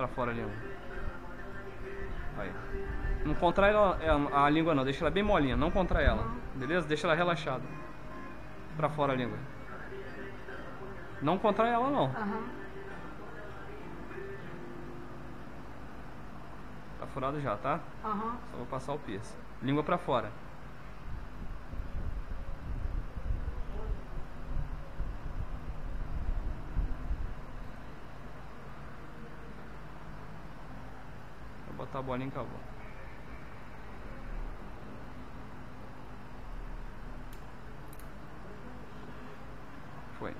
Pra fora a língua. Aí. Não contrai ela, a, a língua não, deixa ela bem molinha, não contrai ela. Beleza? Deixa ela relaxada. Pra fora a língua. Não contrai ela não. Tá furado já, tá? Só vou passar o piercing. Língua pra fora. tá a bolinha acabou. Foi.